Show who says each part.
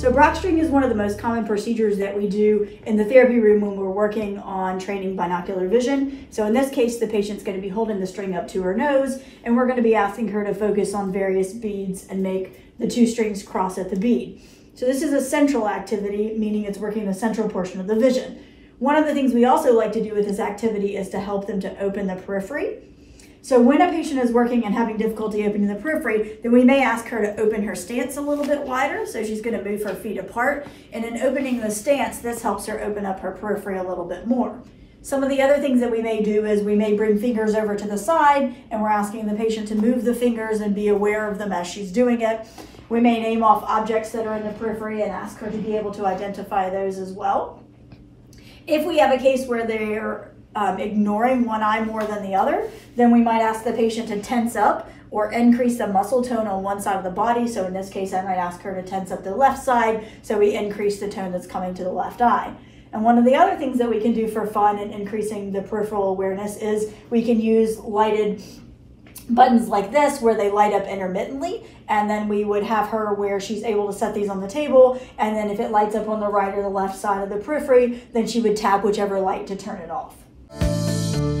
Speaker 1: So Brockstring is one of the most common procedures that we do in the therapy room when we're working on training binocular vision. So in this case, the patient's going to be holding the string up to her nose, and we're going to be asking her to focus on various beads and make the two strings cross at the bead. So this is a central activity, meaning it's working the central portion of the vision. One of the things we also like to do with this activity is to help them to open the periphery. So when a patient is working and having difficulty opening the periphery, then we may ask her to open her stance a little bit wider. So she's going to move her feet apart. And in opening the stance, this helps her open up her periphery a little bit more. Some of the other things that we may do is we may bring fingers over to the side and we're asking the patient to move the fingers and be aware of them as she's doing it. We may name off objects that are in the periphery and ask her to be able to identify those as well. If we have a case where they're um, ignoring one eye more than the other, then we might ask the patient to tense up or increase the muscle tone on one side of the body. So in this case, I might ask her to tense up the left side so we increase the tone that's coming to the left eye. And one of the other things that we can do for fun and increasing the peripheral awareness is we can use lighted buttons like this where they light up intermittently and then we would have her where she's able to set these on the table and then if it lights up on the right or the left side of the periphery then she would tap whichever light to turn it off. Thank you